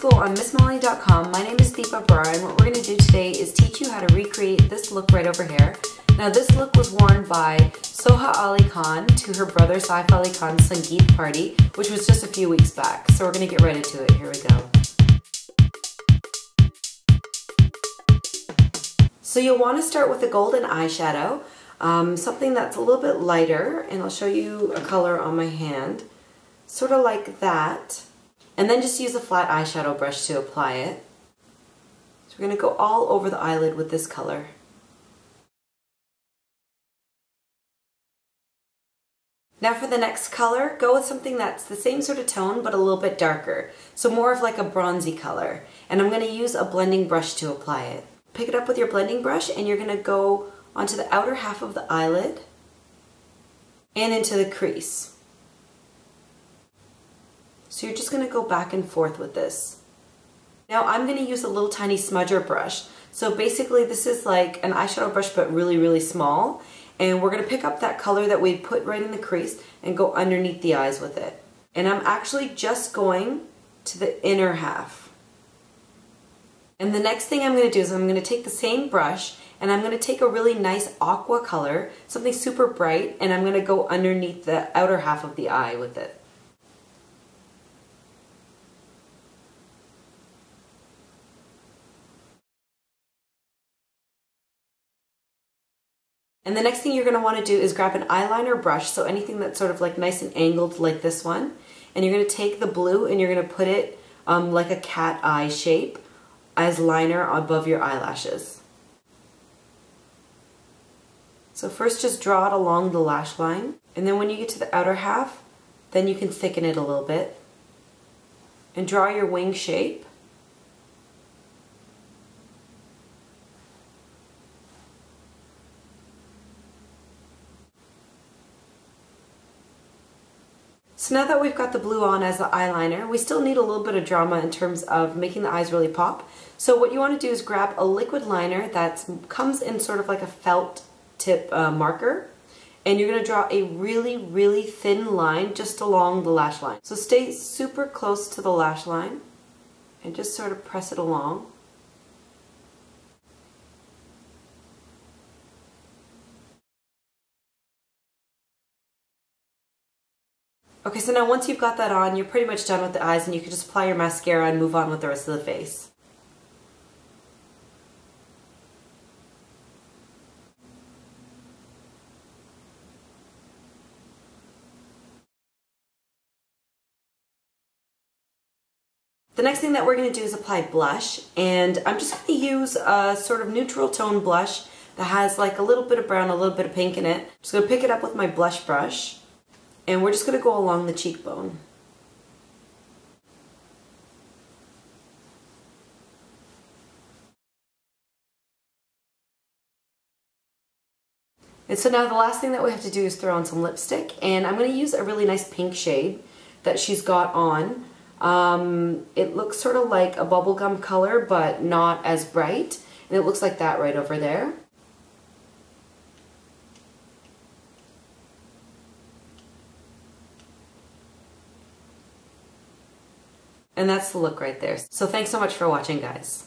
School on MissMalini.com. My name is Deepa Berar and what we're going to do today is teach you how to recreate this look right over here. Now this look was worn by Soha Ali Khan to her brother Saif Ali Khan's Sangeet party, which was just a few weeks back. So we're going to get right into it. Here we go. So you'll want to start with a golden eyeshadow, um, something that's a little bit lighter, and I'll show you a color on my hand, sort of like that. And then just use a flat eyeshadow brush to apply it. So we're going to go all over the eyelid with this color. Now for the next color, go with something that's the same sort of tone but a little bit darker. So more of like a bronzy color. And I'm going to use a blending brush to apply it. Pick it up with your blending brush and you're going to go onto the outer half of the eyelid and into the crease. So you're just going to go back and forth with this. Now I'm going to use a little tiny smudger brush. So basically this is like an eyeshadow brush but really really small and we're going to pick up that color that we put right in the crease and go underneath the eyes with it. And I'm actually just going to the inner half. And the next thing I'm going to do is I'm going to take the same brush and I'm going to take a really nice aqua color, something super bright, and I'm going to go underneath the outer half of the eye with it. And the next thing you're going to want to do is grab an eyeliner brush, so anything that's sort of like nice and angled like this one. And you're going to take the blue and you're going to put it um, like a cat eye shape as liner above your eyelashes. So first just draw it along the lash line. And then when you get to the outer half, then you can thicken it a little bit. And draw your wing shape. So now that we've got the blue on as the eyeliner, we still need a little bit of drama in terms of making the eyes really pop. So what you want to do is grab a liquid liner that comes in sort of like a felt tip uh, marker and you're going to draw a really, really thin line just along the lash line. So stay super close to the lash line and just sort of press it along. Okay, so now once you've got that on, you're pretty much done with the eyes and you can just apply your mascara and move on with the rest of the face. The next thing that we're going to do is apply blush and I'm just going to use a sort of neutral tone blush that has like a little bit of brown, a little bit of pink in it. I'm just going to pick it up with my blush brush and we're just going to go along the cheekbone. And so now the last thing that we have to do is throw on some lipstick and I'm going to use a really nice pink shade that she's got on. Um, it looks sort of like a bubblegum color but not as bright and it looks like that right over there. And that's the look right there. So thanks so much for watching, guys.